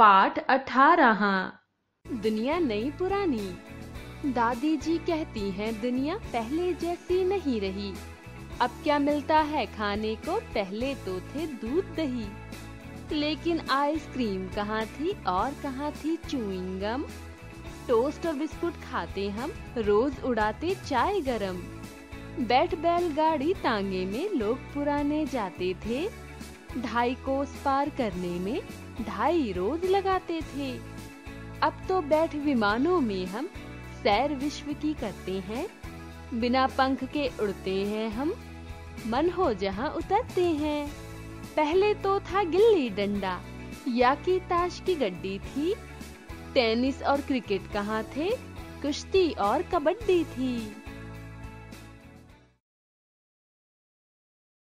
पाठ अठारह। दुनिया नई पुरानी। दादी जी कहती हैं, दुनिया पहले जैसी नहीं रही। अब क्या मिलता है खाने को? पहले तो थे दूध दही। लेकिन आइसक्रीम कहाँ थी और कहाँ थी चुइंगम टोस्ट और बिस्कुट खाते हम, रोज उड़ाते चाय गरम। बैठ बैल गाड़ी तांगे में लोग पुराने जाते थे। ढाई कोस पार करने में ढाई रोज लगाते थे। अब तो बैठ विमानों में हम सैर विश्व की करते हैं। बिना पंख के उड़ते हैं हम, मन हो जहाँ उतरते हैं। पहले तो था गिल्ली डंडा या की ताश की गड्डी थी। टेनिस और क्रिकेट कहाँ थे? कुश्ती और कबड्डी थी।